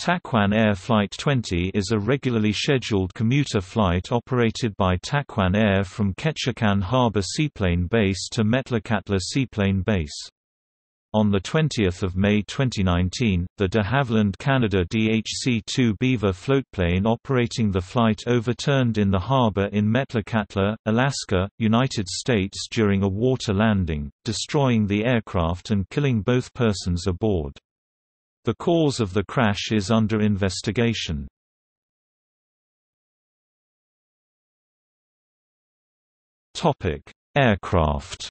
Taquan Air Flight 20 is a regularly scheduled commuter flight operated by Taquan Air from Ketchikan Harbor Seaplane Base to Metlakatla Seaplane Base. On 20 May 2019, the de Havilland Canada DHC-2 Beaver floatplane operating the flight overturned in the harbor in Metlakatla, Alaska, United States during a water landing, destroying the aircraft and killing both persons aboard. The cause of the crash is under investigation. Aircraft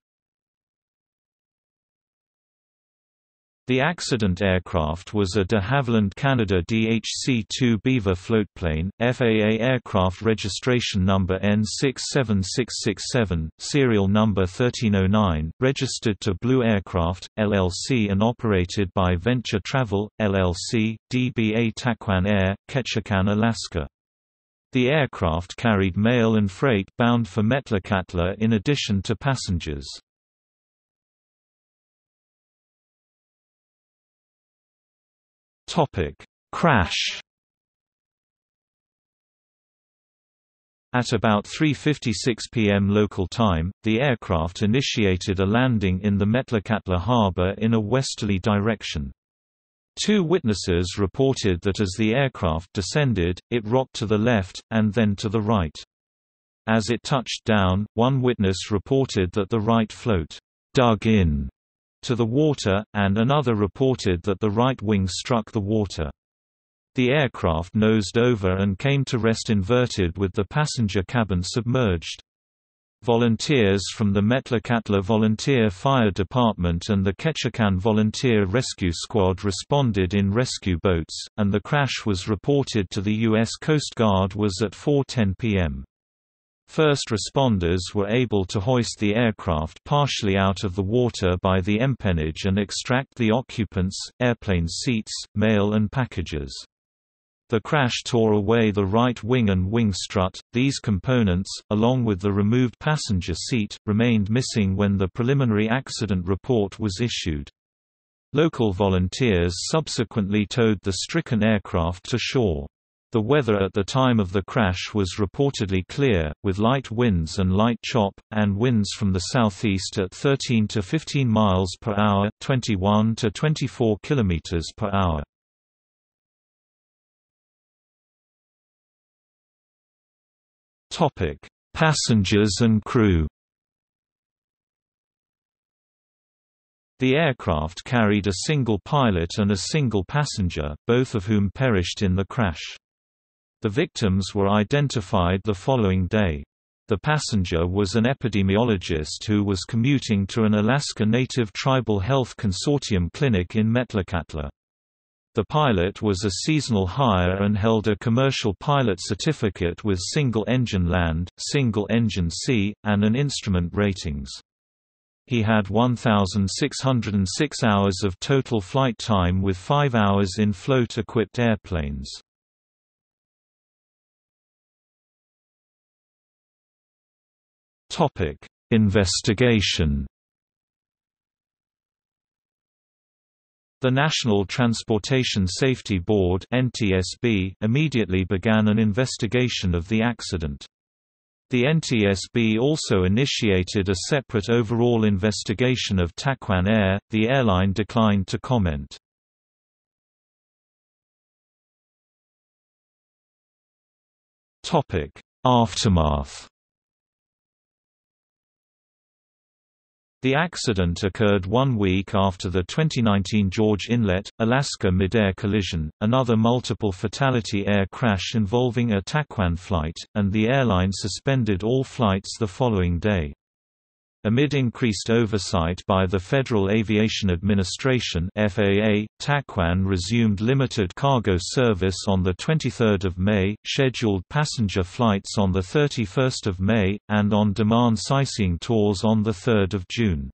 The accident aircraft was a de Havilland Canada DHC-2 Beaver floatplane, FAA aircraft registration number N67667, serial number 1309, registered to Blue Aircraft, LLC and operated by Venture Travel, LLC, DBA Taquan Air, Ketchikan, Alaska. The aircraft carried mail and freight bound for Metlakatla in addition to passengers. Topic: Crash. At about 3.56 pm local time, the aircraft initiated a landing in the Metlakatla harbor in a westerly direction. Two witnesses reported that as the aircraft descended, it rocked to the left, and then to the right. As it touched down, one witness reported that the right float dug in to the water, and another reported that the right wing struck the water. The aircraft nosed over and came to rest inverted with the passenger cabin submerged. Volunteers from the Metlakatla Volunteer Fire Department and the Ketchikan Volunteer Rescue Squad responded in rescue boats, and the crash was reported to the U.S. Coast Guard was at 4.10 p.m. First responders were able to hoist the aircraft partially out of the water by the empennage and extract the occupants, airplane seats, mail and packages. The crash tore away the right wing and wing strut. These components, along with the removed passenger seat, remained missing when the preliminary accident report was issued. Local volunteers subsequently towed the stricken aircraft to shore. The weather at the time of the crash was reportedly clear, with light winds and light chop, and winds from the southeast at 13 to 15 miles per hour, 21 to 24 kilometers per hour. Topic: Passengers and crew. The aircraft carried a single pilot and a single passenger, both of whom perished in the crash. The victims were identified the following day. The passenger was an epidemiologist who was commuting to an Alaska Native Tribal Health Consortium clinic in Metlakatla. The pilot was a seasonal hire and held a commercial pilot certificate with single-engine land, single-engine sea, and an instrument ratings. He had 1,606 hours of total flight time with 5 hours in float-equipped airplanes. Topic: Investigation. The National Transportation Safety Board (NTSB) immediately began an investigation of the accident. The NTSB also initiated a separate overall investigation of Taquan Air. The airline declined to comment. Topic: Aftermath. The accident occurred one week after the 2019 George Inlet, Alaska midair collision, another multiple fatality air crash involving a Taquan flight, and the airline suspended all flights the following day. Amid increased oversight by the Federal Aviation Administration FAA, Taquan resumed limited cargo service on 23 May, scheduled passenger flights on 31 May, and on-demand sightseeing tours on 3 June.